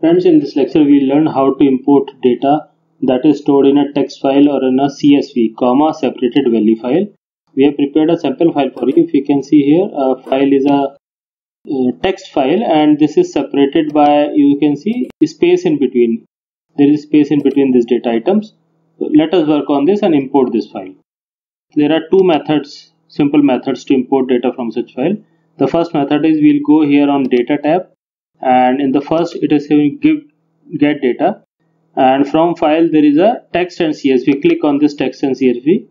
Friends, in this lecture we learn how to import data that is stored in a text file or in a CSV, comma separated value file. We have prepared a sample file for you. If you can see here, a file is a, text file and this is separated by, you can see space in between. There is space in between these data items. So let us work on this and import this file. There are two methods, simple methods to import data from such file. The first method is we'll go here on data tab and in the first it is saying give get data. And from file there is a text and csv click on this text and csv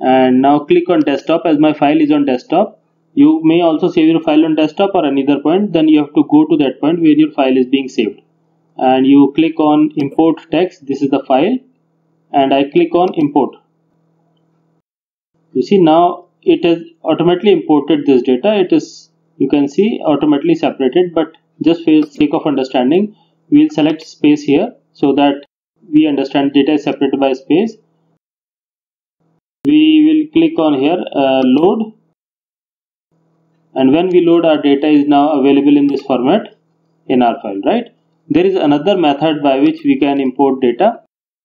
and now click on desktop. As my file is on desktop you may also save your file on desktop or another point. Then you have to go to that point where your file is being saved. And you click on import text. This is the file. And i click on import. You see now it has automatically imported this data. It is you can see automatically separated but just for sake of understanding we'll select space here so that we understand data is separated by space. We will click on here uh, load. And when we load our data is now available in this format in our file right? There is another method by which we can import data.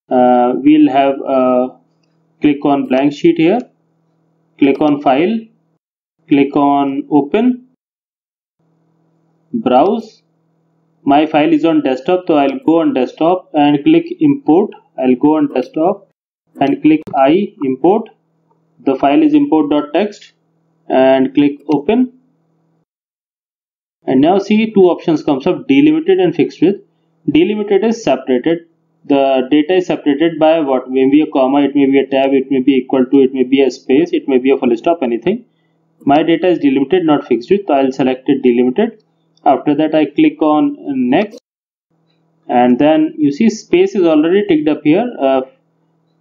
Uh, we'll have uh, click on blank sheet here click on file click on open browse. My file is on desktop so I'll go on desktop and click import. I'll go on desktop and click I import. The file is import.txt and click open. And now see two options comes up delimited and fixed width delimited is separated. The data is separated by what? May be a comma it may be a tab it may be equal to it may be a space it may be a full stop anything. My data is delimited not fixed width so I'll select it delimited after that I click on next. And then you see space is already ticked up here. Uh,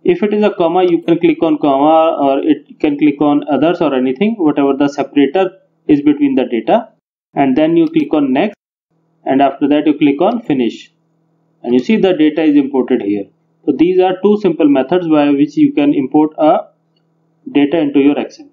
if it is a comma you can click on comma or it can click on others or anything whatever the separator is between the data. And then you click on next. And after that you click on finish. And you see the data is imported here. So these are two simple methods by which you can import a data into your excel